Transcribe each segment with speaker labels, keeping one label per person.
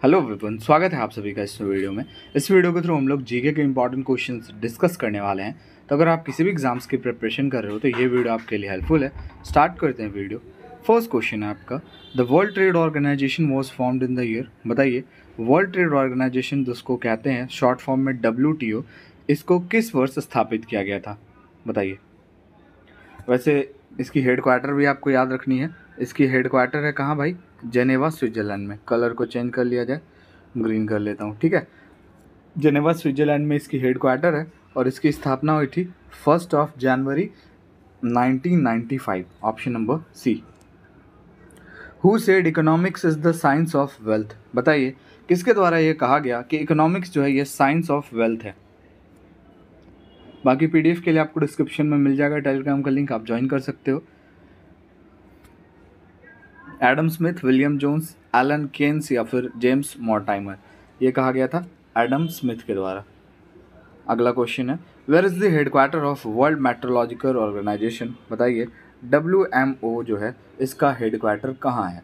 Speaker 1: Hello everyone स्वागत है आप सभी का इस वीडियो में। इस वीडियो के थ्रू हम लोग जीके के इंपॉर्टेंट क्वेश्चंस डिस्कस करने वाले हैं। तो अगर आप किसी भी एग्ज़ाम्स की प्रिपरेशन कर रहे हो तो ये वीडियो आपके लिए हेल्पफुल है। स्टार्ट करते हैं वीडियो। फ़र्स्ट क्वेश्चन है आपका the World Trade Organization was formed in the year बताइए। वर्ल्ड ट्रेड ऑर्गेनाइजेशन जिसको कहते हैं शॉर्ट फॉर्म में डब्ल्यूटीओ इसको किस वर्ष स्थापित किया गया था? बताइए। वैसे इसकी हेड क्वार्टर भी आपको याद रखनी है। इसकी हेड क्वार्टर है कहाँ भाई? जेनेवा स्विट्ज़रलैंड में। कलर को चेंज कर लिया जाए ग्रीन कर लेता हूँ, ठीक है? जेनेवा स्विट्ज़रलैंड में इसकी हेड क्वार्टर है और इसकी स्थापना हुई थी first of January 1995 option number C who said economics is the science of wealth बताइए, किसके द्वारा ये कहा गया कि इकोनॉमिक्स जो है ये साइंस ऑफ़ वेल्थ है? बाकी पीडीएफ के लिए आपको डिस्क्रिप्शन में मिल जाएगा टेलीग्राम का लिंक आप ज्वाइन कर सकते हो। Adam Smith, William Jones, Alan Keynes या फिर जेम्स मॉर्टाइमर। ये कहा गया था एडम स्मिथ के द्वारा। अगला क्वेश्चन है where is the headquarter of World Meteorological Organization बताइए डब्ल्यू एम ओ जो है, इसका हेडक्वार्टर कहाँ है?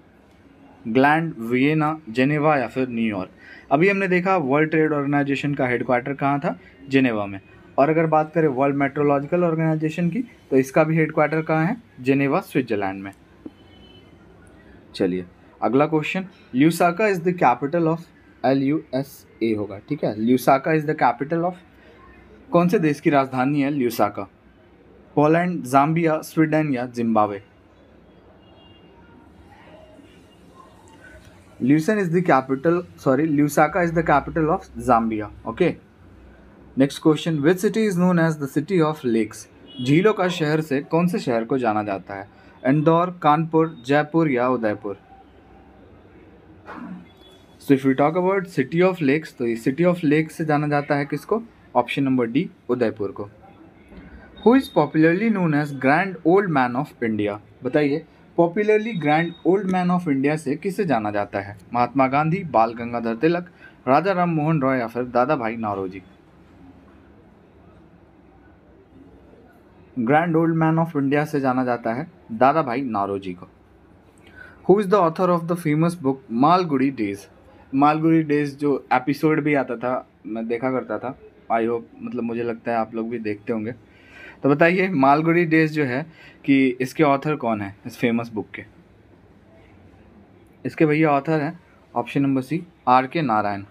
Speaker 1: ग्लैंड, वियना, जेनेवा या फिर न्यूयॉर्क अभी हमने देखा वर्ल्ड ट्रेड ऑर्गेनाइजेशन का हेडक्वार्टर कहाँ था? जेनेवा में। और अगर बात करें वर्ल्ड मेट्रोलॉजिकल ऑर्गेनाइजेशन की तो इसका भी हेडक्वार्टर कहाँ है? जेनेवा, स्विट्जरलैंड में। चलिए, अगला question Lusaka is the capital of L U S A होगा, ठीक है? Lusaka is the capital of कौन से देश की राजधानी है ल्यूसाका पोलैंड जाम्बिया स्वीडन या Zimbabwe Lusan is the capital sorry Lusaka is the capital of Zambia okay next question which city is known as the city of lakes झीलों का शहर से कौन से शहर को जाना जाता है? इंदौर, कानपुर, जयपुर या Udaipur? So if you talk about city of lakes तो ये सिटी ऑफ़ लेक्स से जाना जाता है किसको? ऑप्शन नंबर डी उदयपुर को। Who is popularly known as grand old man of India बताइए popularly grand old man of India से किसे जाना जाता है? महात्मा गांधी, बाल गंगाधर तिलक, राजा राम मोहन रॉय या फिर Dadabhai Naoroji? Grand old man of India से जाना जाता है दादा भाई नारोजी को। Who is the author of the famous book Malgudi days Malgudi days जो एपिसोड भी आता था, मैं देखा करता था। आई होप मतलब मुझे लगता है आप लोग भी देखते होंगे। तो बताइए, मालगुड़ी डेज़ जो है कि इसके ऑथर कौन है इस फ़ेमस बुक के? इसके भैया ऑथर हैं option number C R K Narayan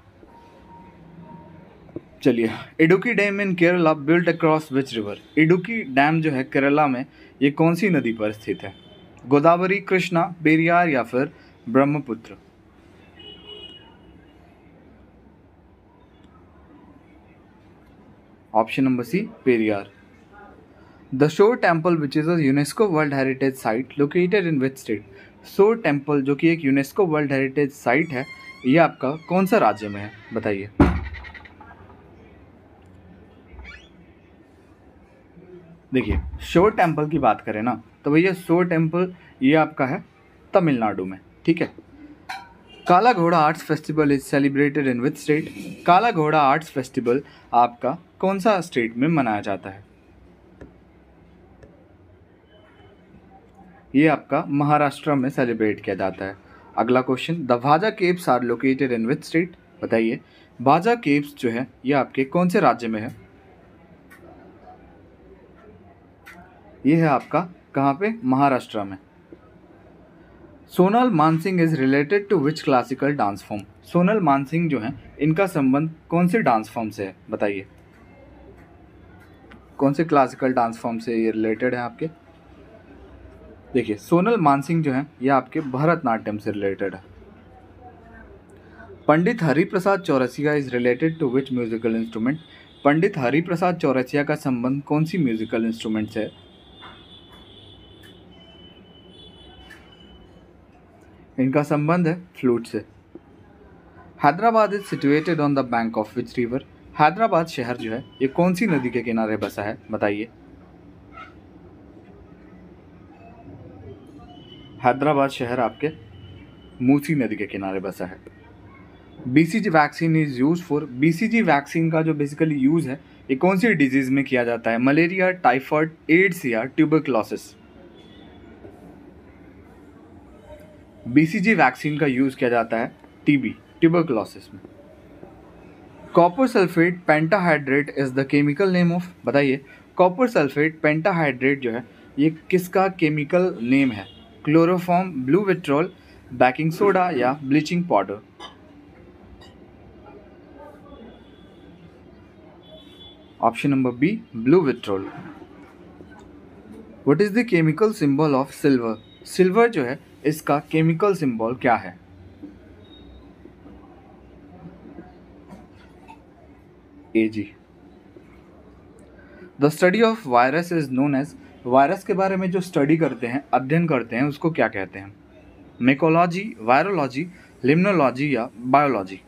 Speaker 1: चलिए, Idukki dam in Kerala built across which river Idukki dam जो है केरला में, ये कौन सी नदी पर स्थित है? गोदावरी, कृष्णा, पेरियार या फिर Brahmaputra? Option number C, Periyar. The shore temple which is a UNESCO world heritage site located in which state shore temple जो कि एक यूनेस्को वर्ल्ड हेरिटेज साइट है, ये आपका कौन सा राज्य में है? बताइए। देखिए शोर टेंपल की बात करें ना तो भैया शोर टेंपल ये आपका है तमिलनाडु में, ठीक है? Kala Ghoda arts festival is celebrated in which state? Kala Ghoda arts festival आपका कौन सा स्टेट में मनाया जाता है? ये आपका महाराष्ट्र में सेलिब्रेट किया जाता है। अगला question, the Bhaja caves are located in which state? बताइए, भाजा केव्स जो है, ये आपके कौन से राज्य में है? ये है आपका कहाँ पे? महाराष्ट्र में। Sonal Mansingh is related to which classical dance form Sonal Mansingh जो है, इनका संबंध कौन से डांस फॉर्म से है? बताइए। कौन से क्लासिकल डांस फॉर्म से ये रिलेटेड है आपके? देखिए, सोनल मानसिंह जो है, ये आपके भरतनाट्यम से रिलेटेड है। Pandit Hariprasad Chaurasia is related to which musical instrument Pandit Hariprasad Chaurasia का संबंध कौन सी म्यूजिकल इंस्ट्रूमेंट से है? इनका संबंध है फ्लूट से। Hyderabad is situated on the bank of which river Hyderabad शहर जो है, ये कौन सी नदी के किनारे बसा है, बताइए। हैदराबाद शहर आपके मूसी नदी के किनारे बसा है। BCG vaccine is use for BCG vaccine का जो बेसिकली यूज़ है, ये कौन सी डिज़ीज़ में किया जाता है? मलेरिया टाइफॉइड एड्स या ट्यूबरक्लोसिस बीसीजी वैक्सीन का यूज़ किया जाता है टीबी ट्यूबरक्लोसिस में. Copper sulphate pentahydrate is the chemical name of बताइए कॉपर सल्फेट पेंटाहाइड्रेट जो है, ये किसका केमिकल नेम है? Chloroform blue vitriol baking soda या bleaching powder option number B blue vitriol what is the chemical symbol of silver silver जो है इसका केमिकल सिंबल क्या है? A G the study of virus is known as virus के बारे में जो स्टडी करते हैं, अध्ययन करते हैं, उसको क्या कहते हैं? मेकोलॉजी वायरोलॉजी लिम्नोलॉजी या biology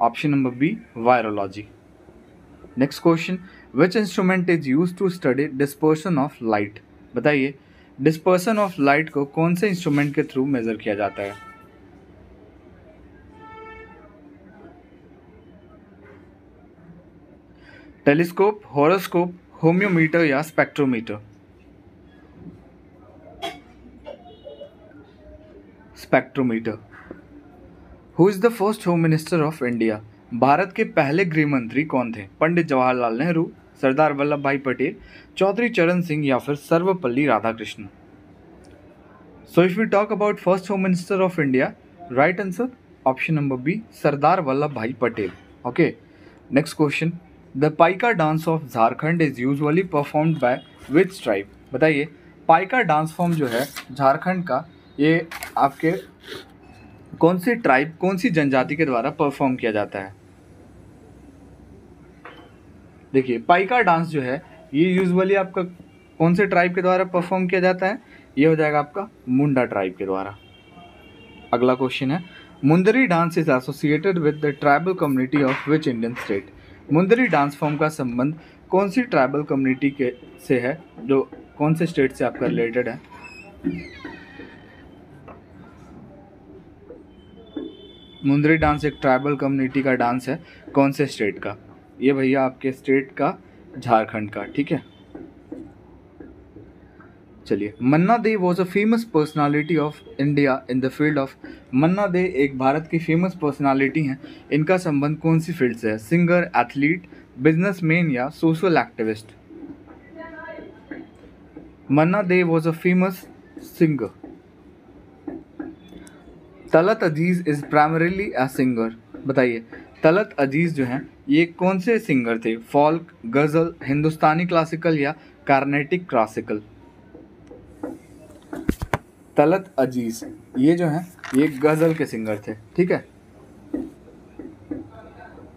Speaker 1: option number B virology next question which instrument is use to study dispersion of light बताइए डिस्पर्सन ऑफ़ लाइट को कौन से इंस्ट्रूमेंट के थ्रू मेजर किया जाता है? टेलीस्कोप हॉरोस्कोप होम्योमीटर या spectrometer spectrometer who is the first home minister of India Bharat के पहले गृह मंत्री कौन थे? पंडित जवाहरलाल नेहरू, सरदार वल्लभ भाई पटेल, चौधरी चरण सिंह या फिर Sarvepalli Radhakrishna so if you talk about first home minister of India right answer option number B Sardar Vallabhbhai Patel. Okay next question the Paika dance of Jharkhand is usually performed by which tribe बताइए Paika dance form जो है झारखंड का, ये आपके कौन सी tribe कौन सी जनजाति के द्वारा परफॉर्म किया जाता है? देखिए, पाइका डांस जो है, ये यूजुअली आपका कौन से ट्राइब के द्वारा परफॉर्म किया जाता है? ये हो जाएगा आपका मुंडा ट्राइब के द्वारा। अगला क्वेश्चन है, Mundari dance is associated with the tribal community of which Indian state Mundari dance form का संबंध कौन सी ट्राइबल कम्युनिटी के से है, जो कौन से स्टेट से आपका रिलेटेड है? मुंदरी डांस एक ट्राइबल कम्युनिटी का डांस है, कौन से स्टेट का? ये भैया आपके स्टेट का, झारखंड का, ठीक है? चलिए, Manna Dey was a famous personality of India in the field of Manna Dey एक भारत की फ़ेमस पर्सनालिटी हैं। इनका संबंध कौन सी फ़ील्ड से है? सिंगर एथलीट बिजनेसमैन या social activist Manna Dey was a famous singer Talat Aziz is primarily a singer बताइए, तलत अज़ीज़ जो हैं ये कौन से सिंगर थे? फॉल्क, गज़ल, हिंदुस्तानी क्लासिकल या कार्नेटिक क्लासिकल? तलत अज़ीज़। ये जो हैं, ये गज़ल के सिंगर थे, ठीक है?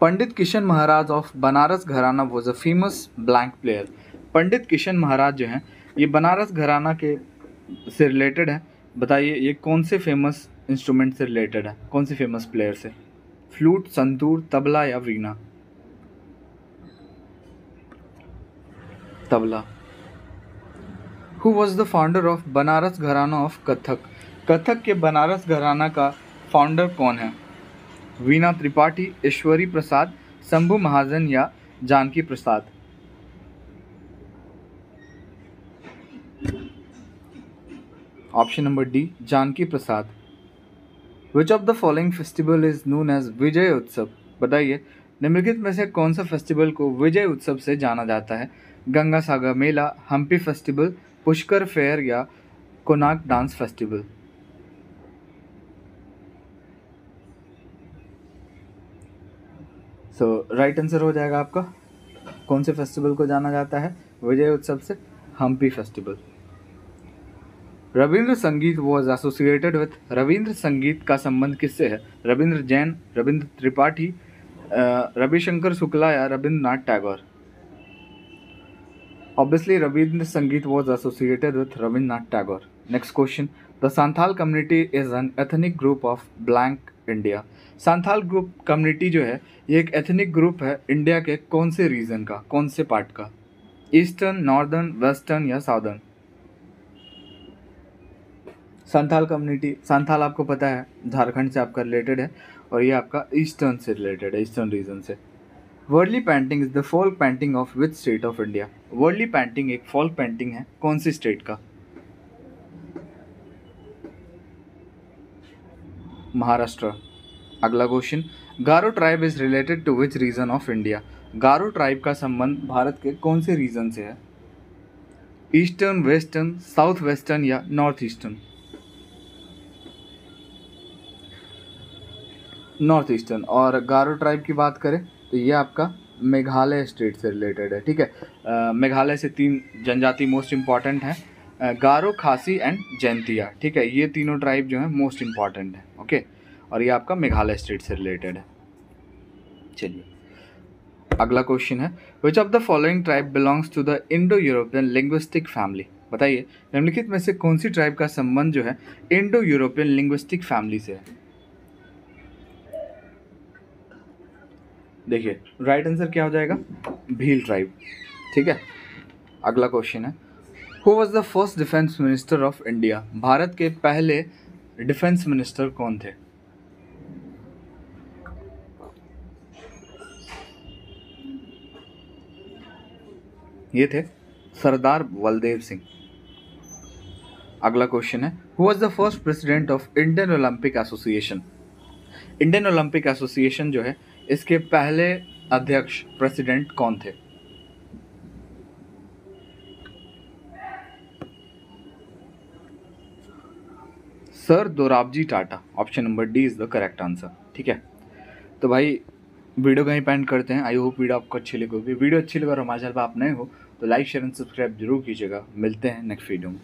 Speaker 1: Pandit Kishan Maharaj of Banaras gharana was a famous blank player Pandit Kishan Maharaj जो हैं, ये बनारस घराना के से रिलेटेड है। बताइए, ये कौन से फ़ेमस इंस्ट्रूमेंट से रिलेटेड है? कौन से फ़ेमस प्लेयर से? फ्लूट संतूर, तबला या veena? Tabla. Who was the founder of Banaras gharana of Kathak Kathak के बनारस घराना का फाउंडर कौन है? वीणा त्रिपाठी ईश्वरी प्रसाद, शंभु महाजन या Janaki Prasad? Option number D Janaki Prasad. Which of the following festival is known as Vijay Utsav बताइए, निम्नलिखित में से कौन सा फेस्टिवल को विजय उत्सव से जाना जाता है? गंगा सागर मेला, हम्पी फेस्टिवल, पुष्कर फेयर या Konark dance festival. So right answer हो जाएगा आपका। कौन से फेस्टिवल को जाना जाता है? विजय उत्सव से Hampi festival. Ravindra Sangeet was associated with Ravindra संगीत का संबंध किससे है? रविंद्र जैन, रविंद्र त्रिपाठी रविशंकर शुक्ला या Rabindranath Tagore. Obviously Rabindra Sangeet was associated with Rabindranath Tagore next question the Santhal community is an ethnic group of blank India Santhal group community जो है, ये एक एथनिक ग्रुप है इंडिया के कौन से रीजन का, कौन से पार्ट का? ईस्टर्न नॉर्दर्न वेस्टर्न या साउदर्न संथाल कम्युनिटी संथाल आपको पता है झारखंड से आपका रिलेटेड है और ये आपका ईस्टर्न से रिलेटेड है ईस्टर्न रीजन से। Worldly painting is the folk painting of which state of India worldly painting एक फोल्क पेंटिंग है। कौन सी स्टेट का? महाराष्ट्र। अगला question Garo tribe is related to which region of India Garo tribe का संबंध भारत के कौन से रीजन से है? ईस्टर्न वेस्टर्न साउथ वेस्टर्न या नॉर्थ ईस्टर्न नॉर्थ ईस्टर्न और गारो ट्राइब की बात करें? तो ये आपका मेघालय स्टेट से रिलेटेड है, ठीक है? मेघालय से तीन जनजाति मोस्ट इंपॉर्टेंट हैं गारो, खासी एंड जैंतिया, ठीक है? ये तीनों ट्राइब जो हैं मोस्ट इंपॉर्टेंट हैं ओके और ये आपका मेघालय स्टेट से रिलेटेड है। चलिए, अगला क्वेश्चन है। Which of the following tribe belongs to the Indo European linguistic family बताइए, निम्नलिखित में से कौन सी ट्राइब का संबंध जो है इंडो यूरोपियन लिंग्विस्टिक फैमिली से है? देखिए राइट आंसर क्या हो जाएगा? भील ट्राइब ठीक है? अगला क्वेश्चन है। Who was the first defence minister of India Bharat के पहले डिफेंस मिनिस्टर कौन थे? ये थे सरदार बलदेव सिंह। अगला क्वेश्चन है। Who was the first president of Indian Olympic Association Indian Olympic Association जो है इसके पहले अध्यक्ष प्रेसिडेंट कौन थे? Sir Dorabji Tata, option number D is the correct answer, ठीक है? तो भाई, वीडियो कहीं पेंड करते हैं। आई होप वीडियो आपको अच्छी लगी होगी। वीडियो अच्छी लगा और हमारे चैनल पर आप नए हो तो लाइक शेयर एंड सब्सक्राइब ज़रूर कीजिएगा। मिलते हैं नेक्स्ट वीडियो में।